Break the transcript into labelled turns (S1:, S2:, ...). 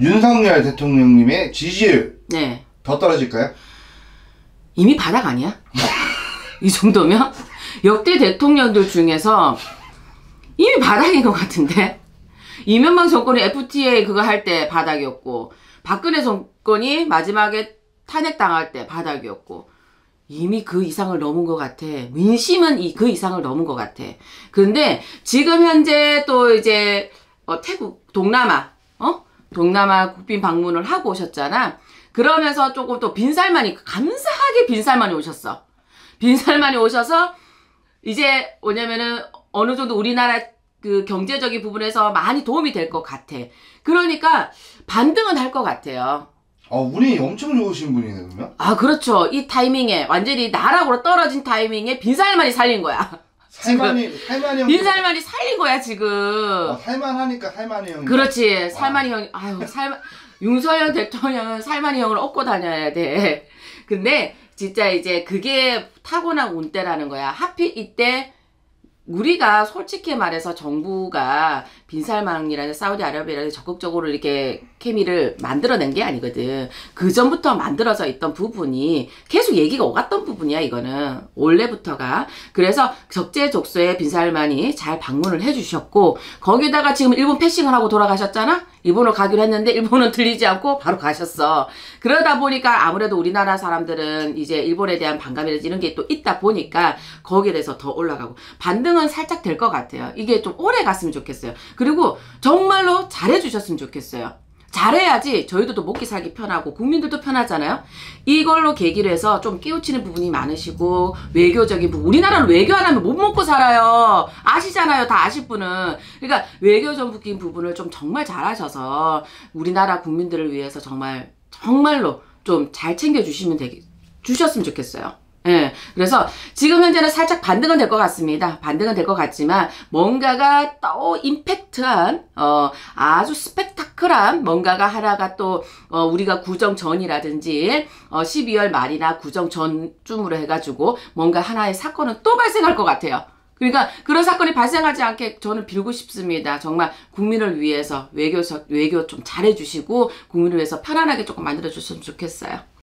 S1: 윤석열 대통령님의 지지율
S2: 네.
S1: 더 떨어질까요?
S2: 이미 바닥 아니야? 이 정도면? 역대 대통령들 중에서 이미 바닥인 것 같은데? 이명박 정권이 FTA 그거 할 때 바닥이었고, 박근혜 정권이 마지막에 탄핵당할 때 바닥이었고, 이미 그 이상을 넘은 것 같아. 민심은 이, 그 이상을 넘은 것 같아. 그런데 지금 현재 또 이제, 어, 태국, 동남아, 어? 동남아 국빈 방문을 하고 오셨잖아. 그러면서 조금 또 빈살만이, 감사하게 빈살만이 오셨어. 빈살만이 오셔서, 이제 뭐냐면은 어느 정도 우리나라 그 경제적인 부분에서 많이 도움이 될 것 같아. 그러니까 반등은 할 것 같아요.
S1: 어, 운이 엄청 좋으신 분이네, 그러면?
S2: 아, 그렇죠. 이 타이밍에, 완전히 나락으로 떨어진 타이밍에 빈살만이 살린 거야.
S1: 살만이, 살만이 형.
S2: 빈살만이 살린 거야,
S1: 어,
S2: 지금.
S1: 살만하니까 살만이 형.
S2: 그렇지. 살만이 형, 아유, 살만, 윤석열 대통령은 살만이 형을 업고 다녀야 돼. 근데, 진짜 이제 그게 타고난 운때라는 거야. 하필 이때, 우리가 솔직히 말해서 정부가 빈살만이라는 사우디아라비아를 적극적으로 이렇게 케미를 만들어낸 게 아니거든. 그 전부터 만들어져 있던 부분이 계속 얘기가 오갔던 부분이야, 이거는. 원래부터가. 그래서 적재적소에 빈살만이 잘 방문을 해주셨고, 거기다가 지금 일본 패싱을 하고 돌아가셨잖아? 일본으로 가기로 했는데, 일본은 들리지 않고 바로 가셨어. 그러다 보니까 아무래도 우리나라 사람들은 이제 일본에 대한 반감이라든지 이런 게 또 있다 보니까, 거기에 대해서 더 올라가고, 반등은 살짝 될 것 같아요. 이게 좀 오래 갔으면 좋겠어요. 그리고 정말로 잘해주셨으면 좋겠어요. 잘해야지 저희들도 먹기 살기 편하고 국민들도 편하잖아요. 이걸로 계기로 해서 좀 끼우치는 부분이 많으시고 외교적인 부분 우리나라는 외교 안 하면 못 먹고 살아요. 아시잖아요. 다 아실 분은. 그러니까 외교적인 부분을 좀 정말 잘하셔서 우리나라 국민들을 위해서 정말 정말로 좀 잘 챙겨주시면 되겠 주셨으면 좋겠어요. 예. 그래서 지금 현재는 살짝 반등은 될 것 같습니다. 반등은 될 것 같지만 뭔가가 또 임팩트한 어 아주 스펙타클한 뭔가가 하나가 또 어, 우리가 구정 전이라든지 어 12월 말이나 구정 전쯤으로 해가지고 뭔가 하나의 사건은 또 발생할 것 같아요. 그러니까 그런 사건이 발생하지 않게 저는 빌고 싶습니다. 정말 국민을 위해서 외교 외교 좀 잘해주시고 국민을 위해서 편안하게 조금 만들어 줬으면 좋겠어요.